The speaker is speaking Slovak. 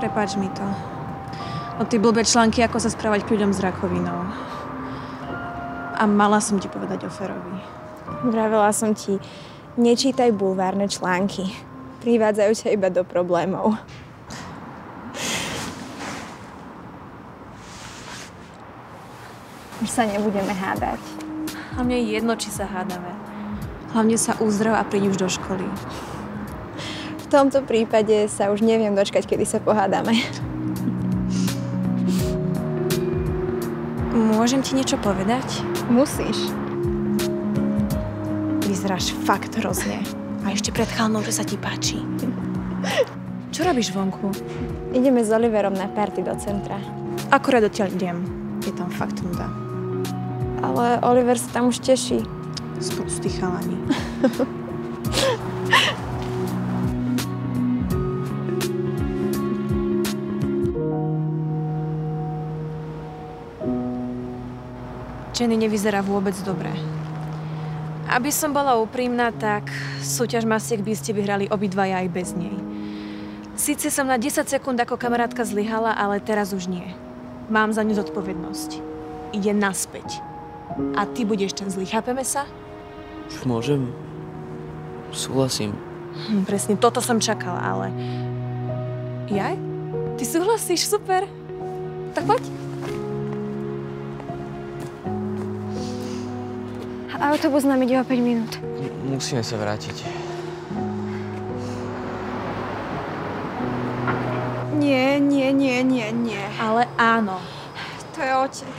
Prepáč mi to. No ty blbé články, ako sa správať k ľuďom s rakovinou. A mala som ti povedať o Ferovi. Vravela som ti, nečítaj bulvárne články. Privádzajú ťa iba do problémov. Už sa nebudeme hádať. A mne je jedno, či sa hádame. Hlavne sa uzdrav a príď už do školy. V tomto prípade sa už neviem dočkať, kedy sa pohádame. Môžem ti niečo povedať? Musíš. Vyzeráš fakt hrozne. A ešte pred chalnou, že sa ti páči. Čo robíš vonku? Ideme s Oliverom na party do centra. Akurát odtiaľ idem. Je tam fakt nuda. Ale Oliver sa tam už teší. Sprostí chalani. Jenny nevyzerá vôbec dobre. Aby som bola úprimná, tak súťaž masiek by ste vyhrali obidvaja aj bez nej. Sice som na 10 sekúnd ako kamarátka zlyhala, ale teraz už nie. Mám za ňu zodpovednosť. Ide naspäť. A ty budeš ten zlý, chápeme sa? Môžem? Súhlasím. Hm, presne toto som čakala, ale... Jaj? Ty súhlasíš? Super. Tak poď. Autobus nám ide o 5 minút. Musíme sa vrátiť. Nie, nie, nie, nie, nie. Ale áno. To je otec.